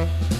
Bye.